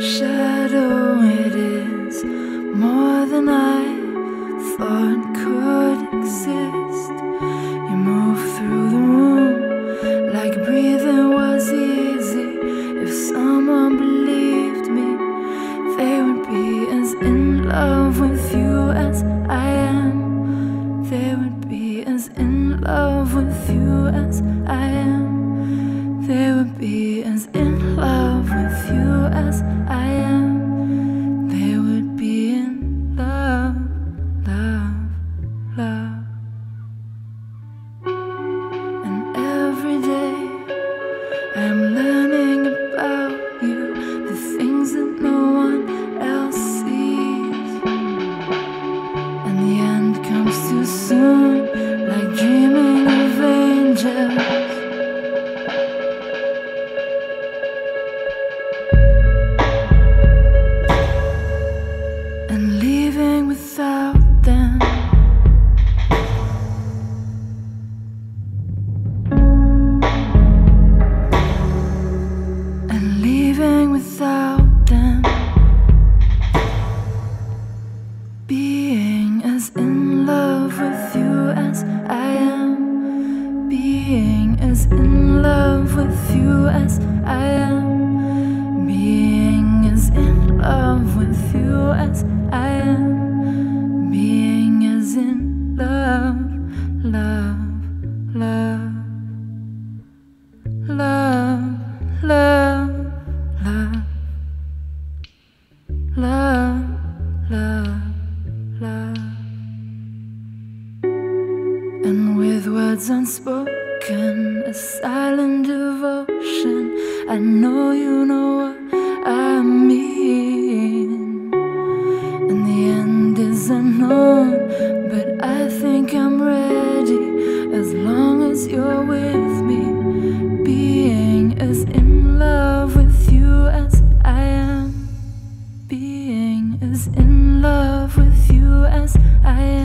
shadow, it is more than I thought could exist. You move through the room like breathing was easy. If someone believed me, they would be as in love with you as I am. They would be as in love with you as I am. They would be as I am. They would be in love, love, love. And every day I'm learning about you, the things that no one else sees. And the end comes too soon, you as I am. Being as in love, love, love, love, love, love, love, love, love. And with words unspoken, a silent devotion, I know you know what but I think I'm ready as long as you're with me. Being as in love with you as I am. Being as in love with you as I am.